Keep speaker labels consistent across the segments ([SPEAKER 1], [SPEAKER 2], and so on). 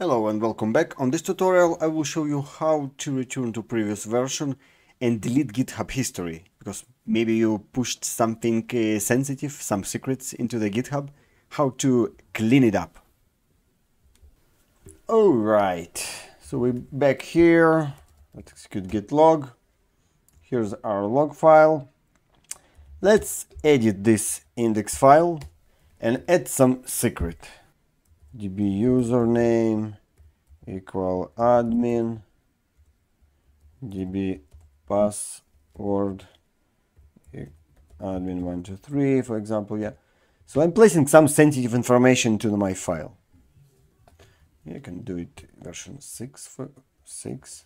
[SPEAKER 1] Hello and welcome back. On this tutorial I will show you how to return to previous version and delete GitHub history because maybe you pushed something uh, sensitive, some secrets into the GitHub. How to clean it up. Alright, so we're back here. Let's execute git log. Here's our log file. Let's edit this index file and add some secret db username equal admin db password admin123 for example yeah. So i'm placing some sensitive information to my file. You can do it version 6 for 6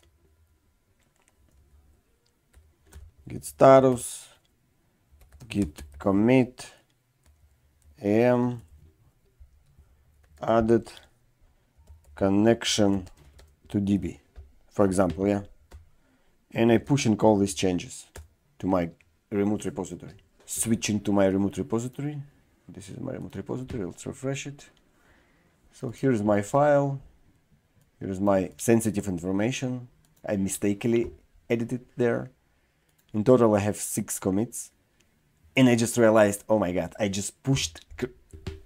[SPEAKER 1] git status git commit am added connection to DB, for example, yeah. And I push and call these changes to my remote repository. Switching to my remote repository. This is my remote repository. Let's refresh it. So here's my file. Here's my sensitive information. I mistakenly edited there. In total, I have six commits. And I just realized, oh my god, I just pushed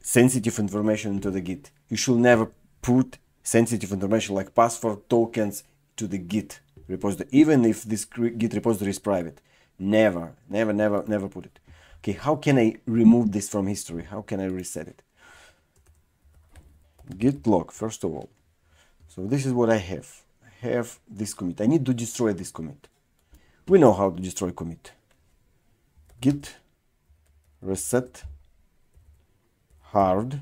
[SPEAKER 1] sensitive information into the Git. You should never put sensitive information like password tokens to the Git repository, even if this Git repository is private. Never, never, never, never put it. Okay, how can I remove this from history? How can I reset it? Git log, first of all. So this is what I have. I have this commit. I need to destroy this commit. We know how to destroy commit. Git reset hard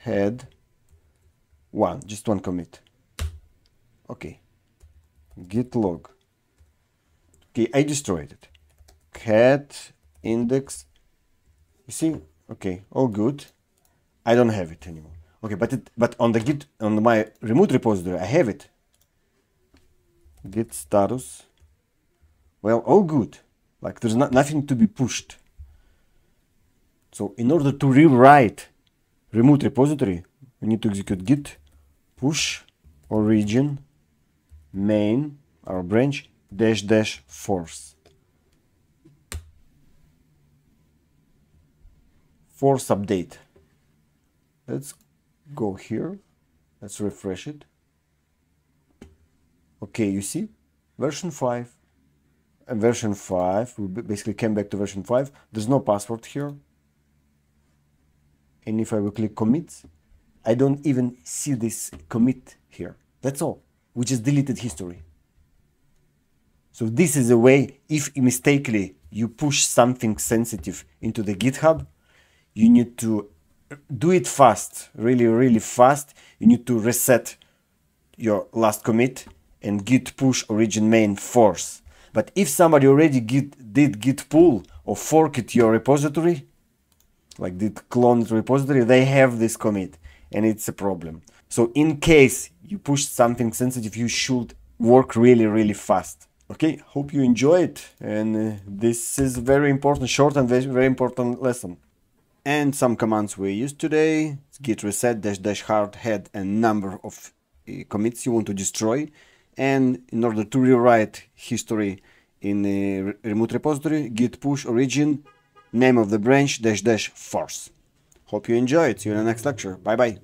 [SPEAKER 1] head. One just one commit. Okay. Git log. Okay i destroyed it. Cat index. You see? Okay all good. I don't have it anymore. Okay but it but on the git on my remote repository i have it. Git status. Well all good. Like there's not nothing to be pushed so in order to rewrite remote repository, we need to execute git push origin main our branch dash dash force. Force update. Let's go here. Let's refresh it. Okay you see? Version 5 and version 5 we basically came back to version 5 there's no password here and if I will click commit, I don't even see this commit here. That's all. We just deleted history. So this is a way, if mistakenly you push something sensitive into the GitHub, you need to do it fast, really, really fast. You need to reset your last commit and git push origin main force. But if somebody already git, did git pull or forked your repository, like the cloned repository, they have this commit and it's a problem. So in case you push something sensitive, you should work really, really fast. Okay, hope you enjoy it. And uh, this is very important, short and very, very important lesson. And some commands we used today, git reset dash dash hard head and number of uh, commits you want to destroy. And in order to rewrite history in a remote repository, git push origin name of the branch dash dash force. Hope you enjoy it. See you in the next lecture. Bye bye.